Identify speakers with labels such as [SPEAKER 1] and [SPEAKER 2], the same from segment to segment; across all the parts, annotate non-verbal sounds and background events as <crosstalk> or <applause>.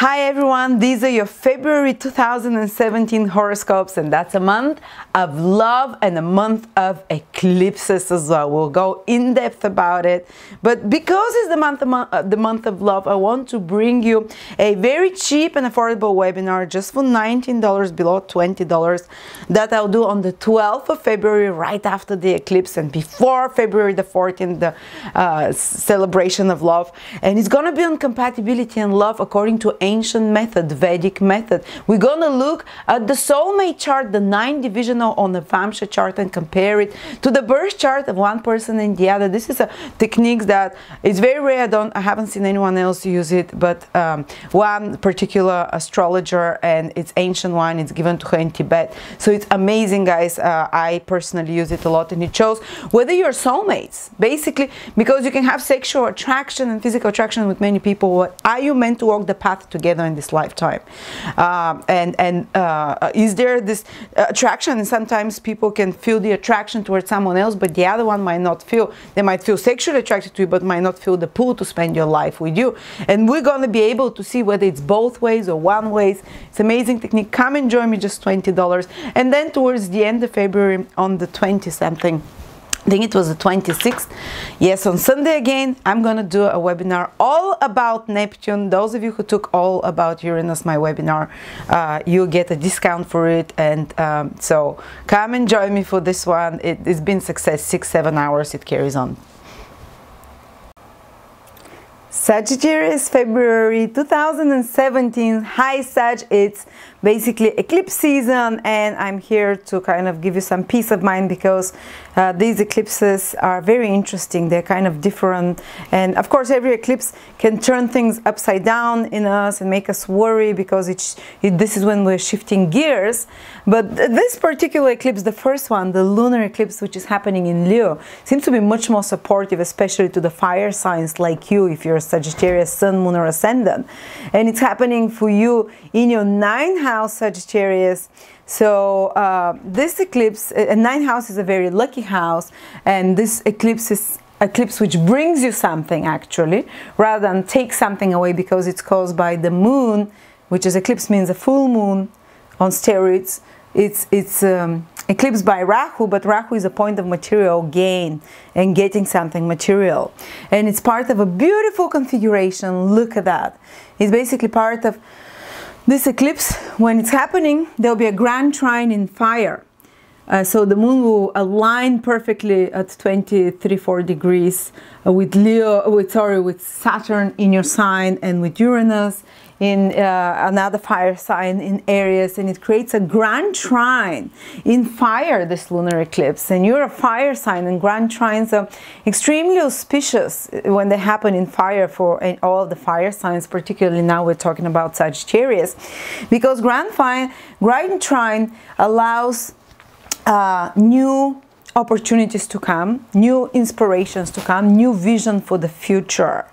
[SPEAKER 1] Hi everyone, these are your February 2017 horoscopes and that's a month of love and a month of eclipses as well. We'll go in depth about it. But because it's the month of, uh, the month of love, I want to bring you a very cheap and affordable webinar just for $19 below $20 that I'll do on the 12th of February right after the eclipse and before February the 14th, the uh, celebration of love. And it's going to be on compatibility and love according to ancient method, Vedic method. We're going to look at the soulmate chart, the nine divisional on the Vamsa chart and compare it to the birth chart of one person and the other. This is a technique that is very rare. I, don't, I haven't seen anyone else use it, but um, one particular astrologer and it's ancient one. It's given to her in Tibet. So it's amazing, guys. Uh, I personally use it a lot and it shows whether you're soulmates, basically, because you can have sexual attraction and physical attraction with many people. What are you meant to walk the path together in this lifetime. Um, and and uh, is there this attraction? And sometimes people can feel the attraction towards someone else but the other one might not feel they might feel sexually attracted to you but might not feel the pull to spend your life with you. And we're going to be able to see whether it's both ways or one ways. It's amazing technique. Come and join me just $20 and then towards the end of February on the 20 something I think it was the 26th. Yes, on Sunday again, I'm going to do a webinar all about Neptune. Those of you who took all about Uranus, my webinar, uh, you get a discount for it. And um, so come and join me for this one. It, it's been success, six, seven hours, it carries on. Sagittarius, February 2017. Hi Sag, it's basically eclipse season and I'm here to kind of give you some peace of mind because uh, these eclipses are very interesting. They're kind of different and of course every eclipse can turn things upside down in us and make us worry because it's, it, this is when we're shifting gears. But this particular eclipse, the first one, the lunar eclipse which is happening in Leo, seems to be much more supportive especially to the fire signs like you if you're a Sagittarius, Sun, Moon or Ascendant. And it's happening for you in your ninth house Sagittarius. So uh, this eclipse, a ninth house is a very lucky house, and this eclipse is eclipse which brings you something actually, rather than take something away because it's caused by the moon, which is eclipse means a full moon on steroids. It's it's um, eclipsed by Rahu, but Rahu is a point of material gain and getting something material, and it's part of a beautiful configuration. Look at that. It's basically part of this eclipse, when it's happening, there'll be a grand trine in fire. Uh, so the moon will align perfectly at 23, 4 degrees uh, with Leo, with sorry, with Saturn in your sign and with Uranus in uh, another fire sign in Aries and it creates a grand trine in fire this lunar eclipse. And you're a fire sign and grand trines are extremely auspicious when they happen in fire for all the fire signs particularly now we're talking about Sagittarius because grand, fine, grand trine allows uh, new opportunities to come, new inspirations to come, new vision for the future.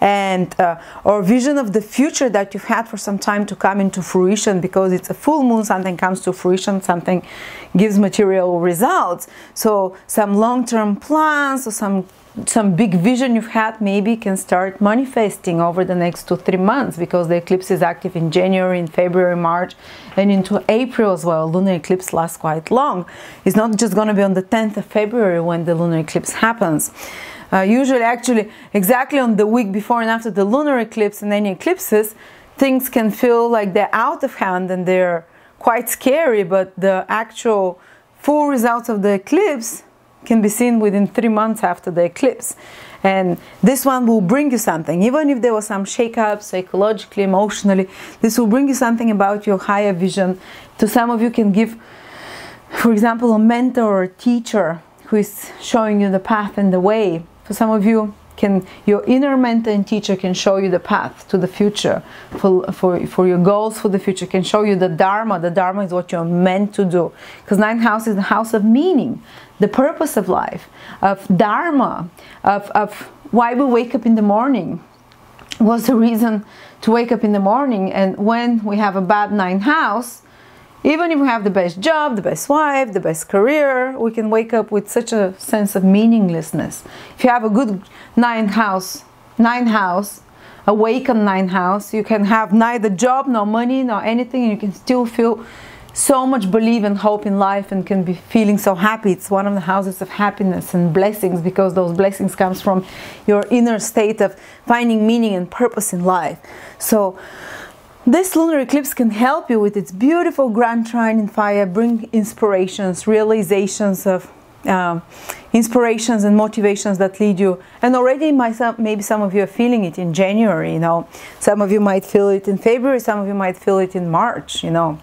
[SPEAKER 1] And uh, or vision of the future that you've had for some time to come into fruition because it's a full moon something comes to fruition something gives material results. So some long-term plans or some some big vision you've had maybe can start manifesting over the next two three months because the eclipse is active in January in February March and into April as well. Lunar eclipse lasts quite long. It's not just going to be on the 10th of February when the lunar eclipse happens. Uh, usually, actually, exactly on the week before and after the lunar eclipse and any eclipses, things can feel like they're out of hand and they're quite scary, but the actual full results of the eclipse can be seen within three months after the eclipse. And this one will bring you something, even if there was some shake-up psychologically, emotionally, this will bring you something about your higher vision. To some of you can give, for example, a mentor or a teacher who is showing you the path and the way for some of you, can your inner mentor and teacher can show you the path to the future for, for, for your goals for the future can show you the dharma. The dharma is what you're meant to do. Because ninth house is the house of meaning the purpose of life of dharma of, of why we wake up in the morning was the reason to wake up in the morning. And when we have a bad ninth house even if we have the best job, the best wife, the best career, we can wake up with such a sense of meaninglessness. If you have a good nine house, nine house, awaken nine house you can have neither job nor money nor anything and you can still feel so much belief and hope in life and can be feeling so happy it's one of the houses of happiness and blessings because those blessings comes from your inner state of finding meaning and purpose in life so this lunar eclipse can help you with its beautiful grand trine in fire, bring inspirations, realizations of uh, inspirations and motivations that lead you. And already myself, maybe some of you are feeling it in January, you know. Some of you might feel it in February, some of you might feel it in March, you know.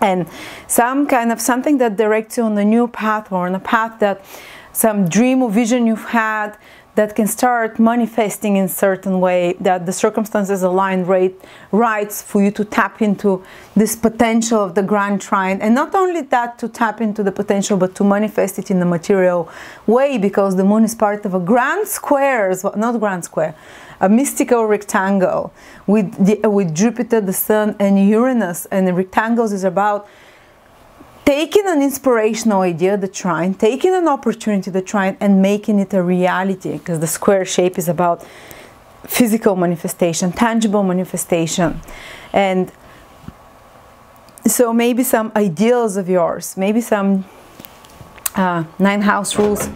[SPEAKER 1] And some kind of something that directs you on a new path or on a path that some dream or vision you've had that can start manifesting in certain way that the circumstances align right rights for you to tap into this potential of the grand trine and not only that to tap into the potential but to manifest it in the material way because the moon is part of a grand square not grand square a mystical rectangle with the, with Jupiter the sun and Uranus. And the rectangles is about taking an inspirational idea, the trine, taking an opportunity, the trine, and making it a reality because the square shape is about physical manifestation, tangible manifestation. And so maybe some ideals of yours, maybe some uh, nine house rules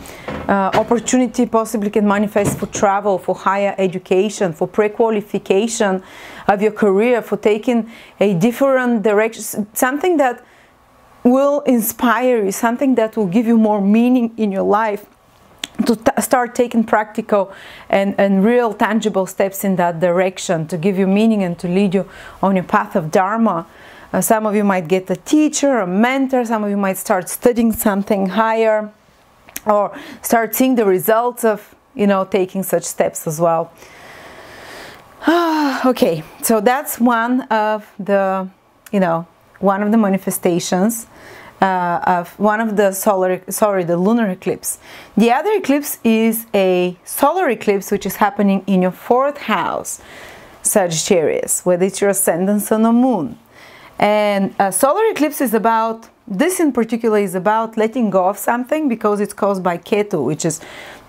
[SPEAKER 1] uh, opportunity possibly can manifest for travel, for higher education, for pre-qualification of your career, for taking a different direction, something that will inspire you, something that will give you more meaning in your life to start taking practical and, and real tangible steps in that direction to give you meaning and to lead you on your path of Dharma. Uh, some of you might get a teacher, a mentor, some of you might start studying something higher or start seeing the results of you know taking such steps as well. <sighs> okay, so that's one of the you know one of the manifestations uh, of one of the solar, sorry, the lunar eclipse. The other eclipse is a solar eclipse which is happening in your fourth house, Sagittarius, whether it's your ascendant sun or moon. And a solar eclipse is about, this in particular is about letting go of something because it's caused by Ketu, which is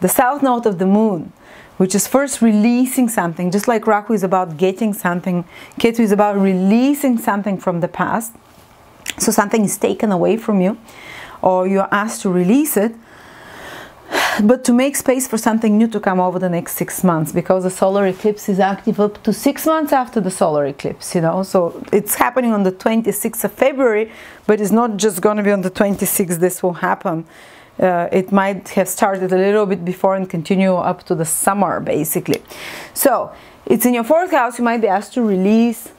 [SPEAKER 1] the south node of the moon which is first releasing something, just like Rahu is about getting something, Ketu is about releasing something from the past. So something is taken away from you, or you're asked to release it, but to make space for something new to come over the next six months because the solar eclipse is active up to six months after the solar eclipse, you know. So it's happening on the 26th of February, but it's not just going to be on the 26th, this will happen uh, it might have started a little bit before and continue up to the summer basically. So it's in your fourth house you might be asked to release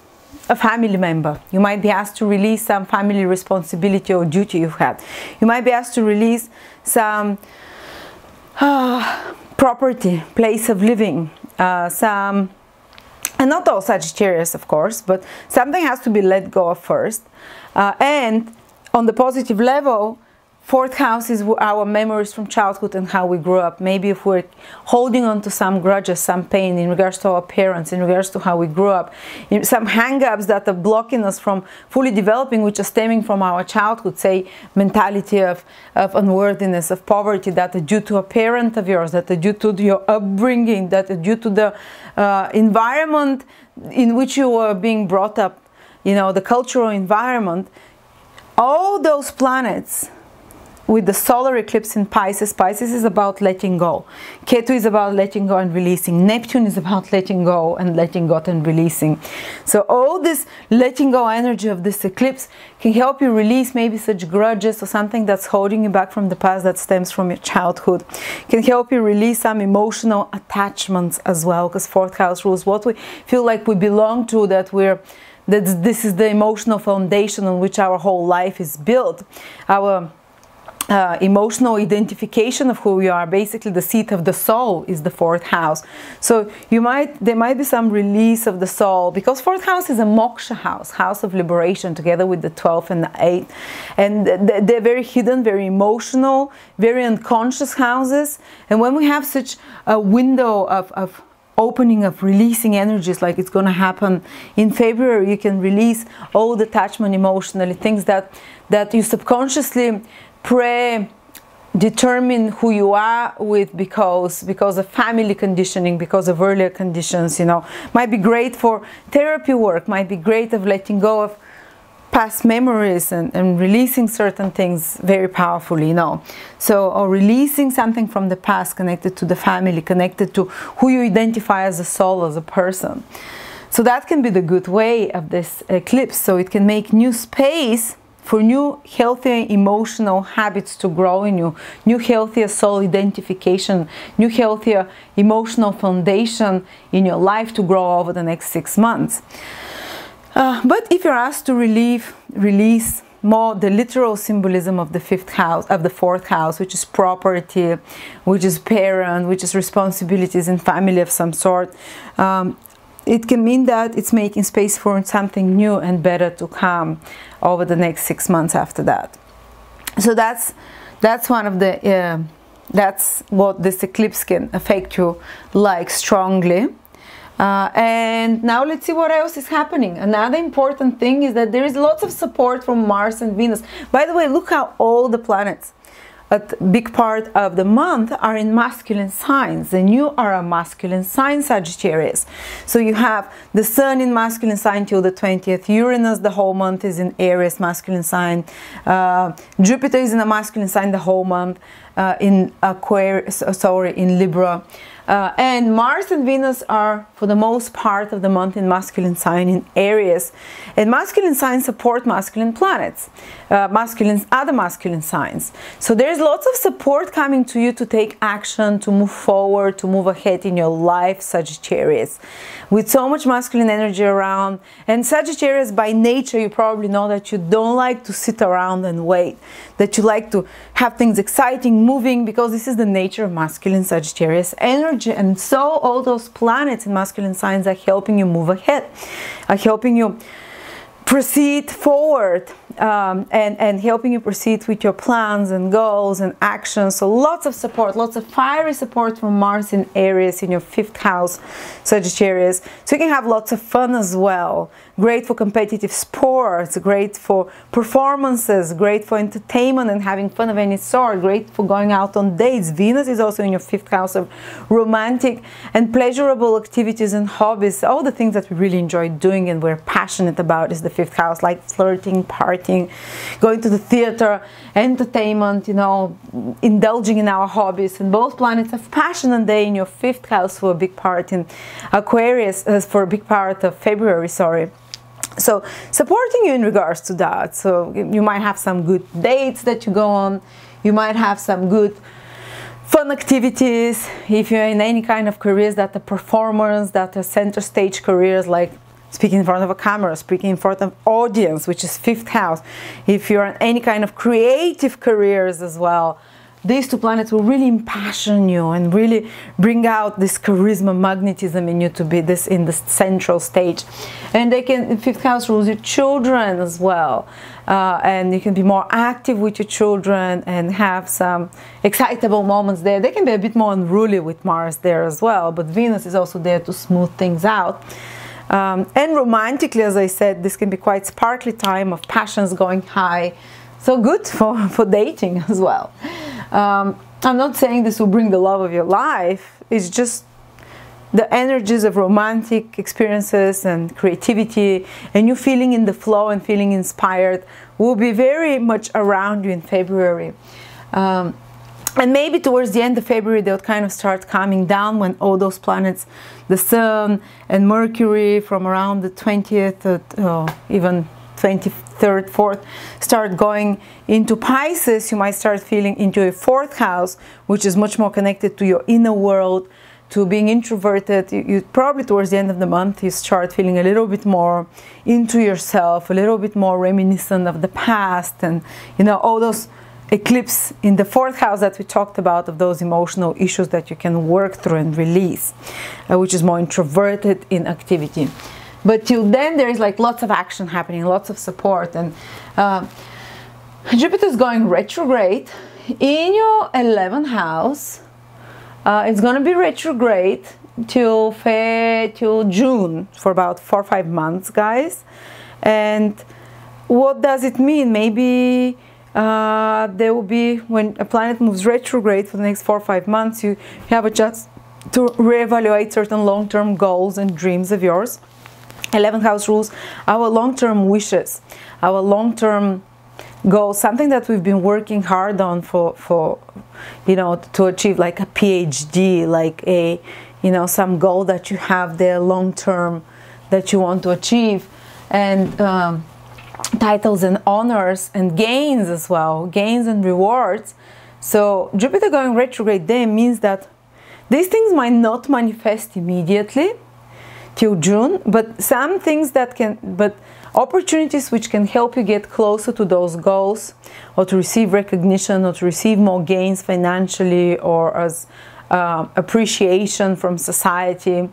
[SPEAKER 1] a family member. You might be asked to release some family responsibility or duty you've had. You might be asked to release some uh, property place of living uh, some and not all Sagittarius of course but something has to be let go of first. Uh, and on the positive level Fourth house is our memories from childhood and how we grew up. Maybe if we're holding on to some grudges, some pain in regards to our parents, in regards to how we grew up, some hang-ups that are blocking us from fully developing, which are stemming from our childhood, say mentality of, of unworthiness, of poverty, that are due to a parent of yours, that are due to your upbringing, that are due to the uh, environment in which you were being brought up, you know, the cultural environment. All those planets with the solar eclipse in Pisces, Pisces is about letting go. Ketu is about letting go and releasing. Neptune is about letting go and letting go and releasing. So all this letting go energy of this eclipse can help you release maybe such grudges or something that's holding you back from the past that stems from your childhood. Can help you release some emotional attachments as well because fourth house rules what we feel like we belong to that we're that this is the emotional foundation on which our whole life is built. Our uh, emotional identification of who you are. Basically the seat of the soul is the fourth house. So you might there might be some release of the soul because fourth house is a moksha house house of liberation together with the 12th and the 8th and they're very hidden very emotional very unconscious houses. And when we have such a window of, of opening of releasing energies like it's going to happen in February you can release all the attachment emotionally things that that you subconsciously pre determine who you are with because because of family conditioning because of earlier conditions you know. Might be great for therapy work might be great of letting go of past memories and, and releasing certain things very powerfully you know. So or releasing something from the past connected to the family connected to who you identify as a soul as a person. So that can be the good way of this eclipse. So it can make new space for new healthier emotional habits to grow in you, new healthier soul identification, new healthier emotional foundation in your life to grow over the next six months. Uh, but if you're asked to relieve, release more the literal symbolism of the fifth house, of the fourth house, which is property, which is parent, which is responsibilities in family of some sort, um, it can mean that it's making space for something new and better to come over the next six months after that. So that's that's one of the uh, that's what this eclipse can affect you like strongly. Uh, and now let's see what else is happening. Another important thing is that there is lots of support from Mars and Venus. By the way, look how all the planets a big part of the month are in masculine signs. And you are a masculine sign Sagittarius. So you have the sun in masculine sign till the 20th Uranus the whole month is in Aries masculine sign. Uh, Jupiter is in a masculine sign the whole month uh, in Aquarius sorry in Libra uh, and Mars and Venus are, for the most part of the month, in masculine sign in Aries. And masculine signs support masculine planets, uh, masculine other masculine signs. So there's lots of support coming to you to take action, to move forward, to move ahead in your life, Sagittarius. With so much masculine energy around, and Sagittarius by nature, you probably know that you don't like to sit around and wait, that you like to have things exciting, moving, because this is the nature of masculine Sagittarius energy energy and so all those planets in masculine signs are helping you move ahead are helping you proceed forward um, and, and helping you proceed with your plans and goals and actions. So lots of support, lots of fiery support from Mars in Aries in your fifth house, Sagittarius. So you can have lots of fun as well great for competitive sports, great for performances, great for entertainment and having fun of any sort, great for going out on dates. Venus is also in your fifth house of romantic and pleasurable activities and hobbies. All the things that we really enjoy doing and we're passionate about is the fifth house, like flirting, partying, going to the theater, entertainment, you know, indulging in our hobbies. And both planets have passion and they in your fifth house for a big part in Aquarius, uh, for a big part of February, sorry so supporting you in regards to that. So you might have some good dates that you go on. You might have some good fun activities. If you're in any kind of careers that are performers that are center stage careers like speaking in front of a camera speaking in front of audience which is fifth house. If you're in any kind of creative careers as well these two planets will really impassion you and really bring out this charisma magnetism in you to be this in the central stage. And they can fifth house rules your children as well. Uh, and you can be more active with your children and have some excitable moments there. They can be a bit more unruly with mars there as well but venus is also there to smooth things out. Um, and romantically as i said this can be quite sparkly time of passions going high so good for, <laughs> for dating as well um, I'm not saying this will bring the love of your life, it's just the energies of romantic experiences and creativity and you feeling in the flow and feeling inspired will be very much around you in February. Um, and maybe towards the end of February they'll kind of start calming down when all those planets, the Sun and Mercury from around the 20th, or uh, even 23rd, 4th, start going into Pisces, you might start feeling into a fourth house, which is much more connected to your inner world, to being introverted. You, you, probably towards the end of the month, you start feeling a little bit more into yourself, a little bit more reminiscent of the past, and you know all those eclipse in the fourth house that we talked about of those emotional issues that you can work through and release, uh, which is more introverted in activity. But till then, there is like lots of action happening, lots of support, and uh, Jupiter is going retrograde in your 11th house. Uh, it's going to be retrograde till Fe till June for about four or five months, guys. And what does it mean? Maybe uh, there will be when a planet moves retrograde for the next four or five months you have a chance to reevaluate certain long-term goals and dreams of yours 11th house rules our long-term wishes our long-term goals something that we've been working hard on for for you know to achieve like a phd like a you know some goal that you have there long term that you want to achieve and um, titles and honors and gains as well, gains and rewards. So Jupiter going retrograde there means that these things might not manifest immediately till June, but some things that can, but opportunities which can help you get closer to those goals or to receive recognition or to receive more gains financially or as uh, appreciation from society.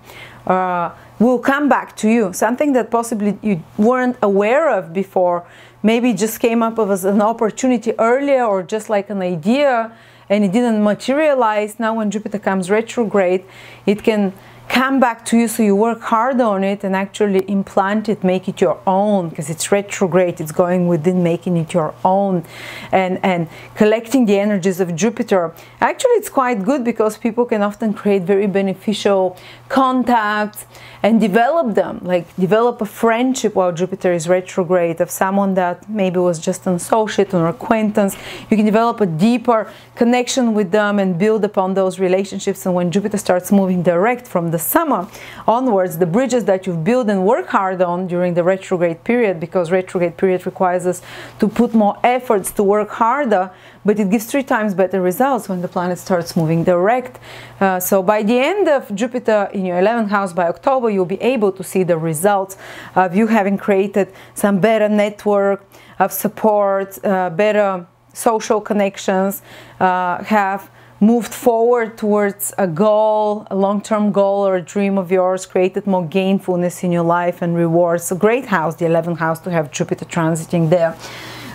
[SPEAKER 1] Uh, will come back to you. Something that possibly you weren't aware of before, maybe just came up as an opportunity earlier or just like an idea and it didn't materialize. Now when Jupiter comes retrograde, it can come back to you so you work hard on it and actually implant it make it your own because it's retrograde it's going within making it your own. And and collecting the energies of jupiter actually it's quite good because people can often create very beneficial contacts and develop them like develop a friendship while jupiter is retrograde of someone that maybe was just an associate or acquaintance you can develop a deeper connection with them and build upon those relationships and when jupiter starts moving direct from the summer onwards, the bridges that you've built and work hard on during the retrograde period, because retrograde period requires us to put more efforts to work harder, but it gives three times better results when the planet starts moving direct. Uh, so by the end of Jupiter in your 11th house by October, you'll be able to see the results of you having created some better network of support, uh, better social connections, uh, have moved forward towards a goal, a long-term goal or a dream of yours, created more gainfulness in your life and rewards. A great house, the 11th house, to have Jupiter transiting there.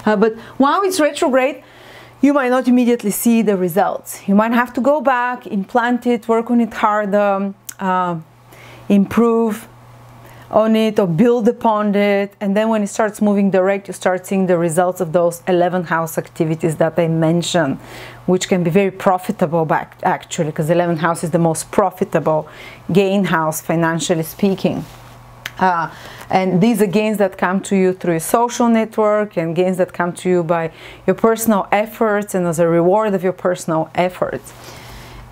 [SPEAKER 1] Uh, but while it's retrograde, you might not immediately see the results. You might have to go back, implant it, work on it harder, uh, improve, on it or build upon it. And then when it starts moving direct you start seeing the results of those 11 house activities that I mentioned which can be very profitable back actually because 11 house is the most profitable gain house financially speaking. Uh, and these are gains that come to you through a social network and gains that come to you by your personal efforts and as a reward of your personal efforts.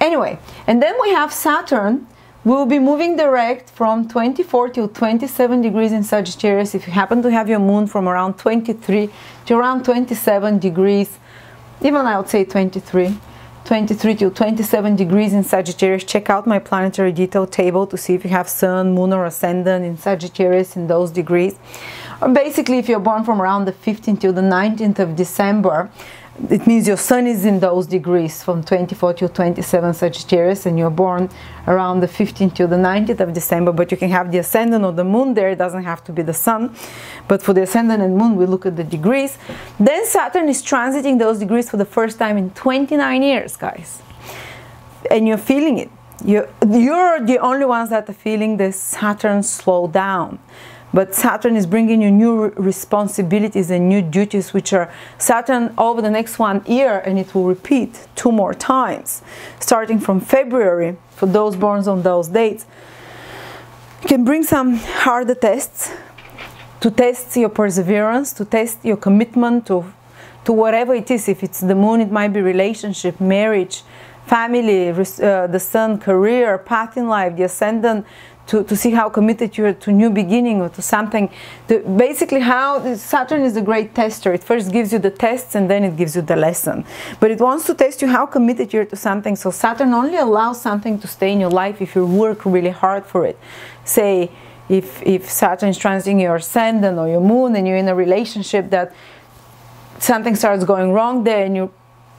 [SPEAKER 1] Anyway and then we have Saturn We'll be moving direct from 24 to 27 degrees in Sagittarius. If you happen to have your moon from around 23 to around 27 degrees, even I would say 23, 23 to 27 degrees in Sagittarius, check out my planetary detail table to see if you have sun, moon or ascendant in Sagittarius in those degrees. Or basically, if you're born from around the 15th to the 19th of December, it means your sun is in those degrees from 24 to 27 Sagittarius and you're born around the 15th to the 19th of December but you can have the ascendant or the moon there it doesn't have to be the sun. But for the ascendant and moon we look at the degrees. Then Saturn is transiting those degrees for the first time in 29 years guys. And you're feeling it. You're, you're the only ones that are feeling this Saturn slow down but Saturn is bringing you new responsibilities and new duties, which are Saturn over the next one year, and it will repeat two more times, starting from February for those born on those dates. You can bring some harder tests to test your perseverance, to test your commitment to, to whatever it is. If it's the moon, it might be relationship, marriage, family, uh, the sun, career, path in life, the ascendant to, to see how committed you are to new beginning or to something. Basically how Saturn is a great tester. It first gives you the tests and then it gives you the lesson. But it wants to test you how committed you are to something. So Saturn only allows something to stay in your life if you work really hard for it. Say, if, if Saturn is transiting your ascendant or your moon and you're in a relationship that something starts going wrong there and you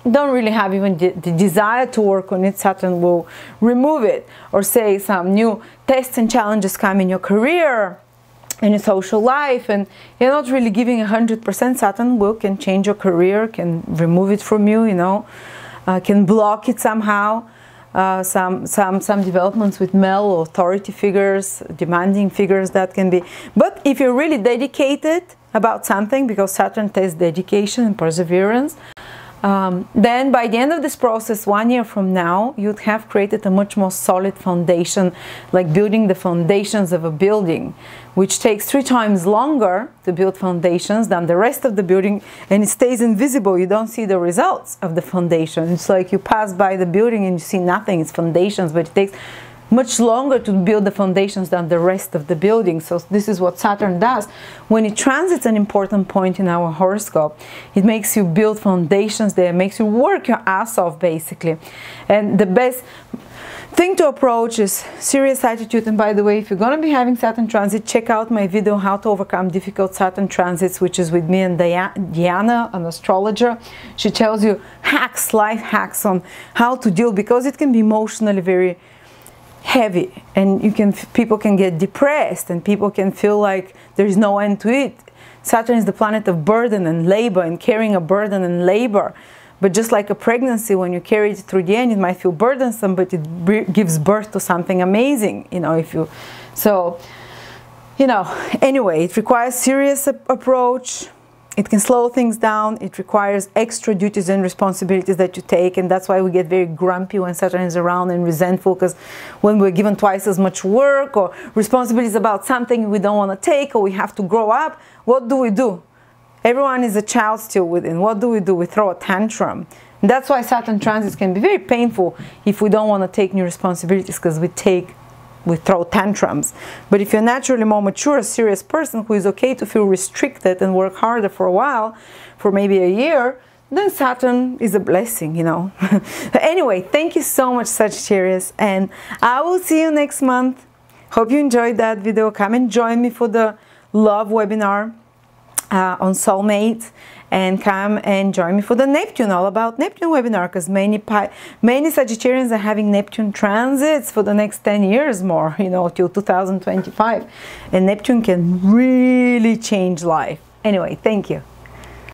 [SPEAKER 1] don't really have even the, desire to work on it, Saturn will remove it. Or say some new tests and challenges come in your career, in your social life, and you're not really giving 100%, Saturn will can change your career, can remove it from you, you know, uh, can block it somehow. Uh, some some some developments with male authority figures, demanding figures that can be. But if you're really dedicated about something because Saturn tests dedication and perseverance. Um, then by the end of this process, one year from now, you'd have created a much more solid foundation, like building the foundations of a building, which takes three times longer to build foundations than the rest of the building, and it stays invisible. You don't see the results of the foundation. It's like you pass by the building and you see nothing, it's foundations, but it takes much longer to build the foundations than the rest of the building. So this is what Saturn does. When it transits an important point in our horoscope, it makes you build foundations there, makes you work your ass off basically. And the best thing to approach is serious attitude and by the way if you're going to be having Saturn transit check out my video how to overcome difficult Saturn transits which is with me and Diana an astrologer she tells you hacks life hacks on how to deal because it can be emotionally very heavy and you can people can get depressed and people can feel like there's no end to it. Saturn is the planet of burden and labor and carrying a burden and labor. But just like a pregnancy when you carry it through the end it might feel burdensome but it gives birth to something amazing you know if you so you know anyway it requires serious approach it can slow things down. It requires extra duties and responsibilities that you take, and that's why we get very grumpy when Saturn is around and resentful because when we're given twice as much work or responsibilities about something we don't want to take or we have to grow up, what do we do? Everyone is a child still within. What do we do? We throw a tantrum. And that's why Saturn transits can be very painful if we don't want to take new responsibilities because we take we throw tantrums. But if you're naturally more mature, a serious person who is okay to feel restricted and work harder for a while, for maybe a year, then Saturn is a blessing, you know. <laughs> anyway, thank you so much, Sagittarius, and I will see you next month. Hope you enjoyed that video. Come and join me for the love webinar uh, on soulmates and come and join me for the Neptune, all about Neptune webinar, because many, many Sagittarians are having Neptune transits for the next 10 years more, you know, till 2025. And Neptune can really change life. Anyway, thank you.